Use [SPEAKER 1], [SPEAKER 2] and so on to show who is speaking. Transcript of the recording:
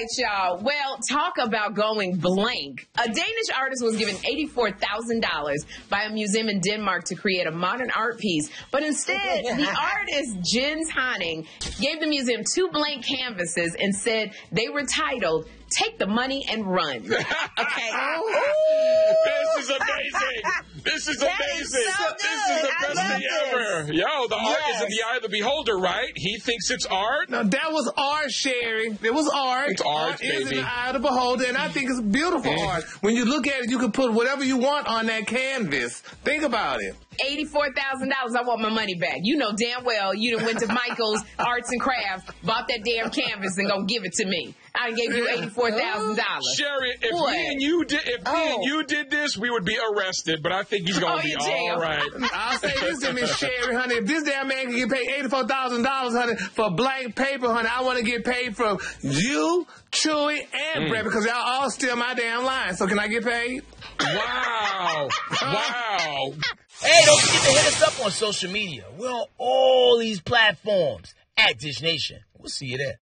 [SPEAKER 1] right, y'all. Well, talk about going blank. A Danish artist was given $84,000 by a museum in Denmark to create a modern art piece. But instead, the artist, Jens Haaning, gave the museum two blank canvases and said they were titled take the money and run. Okay.
[SPEAKER 2] this is amazing. This is
[SPEAKER 3] That
[SPEAKER 2] amazing.
[SPEAKER 3] is so
[SPEAKER 2] this is the best
[SPEAKER 3] love
[SPEAKER 2] thing ever. Yo, the art is in the eye of the beholder, right? He thinks it's art.
[SPEAKER 4] Now that was art sharing. It was art.
[SPEAKER 2] It's art,
[SPEAKER 4] is in the eye of the beholder, and I think it's beautiful
[SPEAKER 2] Yeah.
[SPEAKER 4] art. When you look at it, you can put whatever you want on that canvas. Think about it.
[SPEAKER 1] $84,000. I want my money back. You know damn well you done went to Michael's Arts and Crafts, bought that damn canvas and go give it to me. I gave you $84,000.
[SPEAKER 2] Sherri, if
[SPEAKER 1] What?
[SPEAKER 2] me and you did, if me
[SPEAKER 3] Oh.
[SPEAKER 2] and you did this, we would be arrested. But I think he's gonna
[SPEAKER 1] Oh,
[SPEAKER 2] be
[SPEAKER 1] jail.
[SPEAKER 2] all right.
[SPEAKER 4] I'll say this to Miss Sherri, honey. If this damn man can get paid eighty-four thousand dollars, honey, for blank paper, honey, I want to get paid from you, Chuey, and mm. Brat because y'all all steal my damn line. So can I get paid?
[SPEAKER 2] Wow, wow.
[SPEAKER 5] Hey, don't forget to hit us up on social media. We're on all these platforms at Dish Nation. We'll see you there.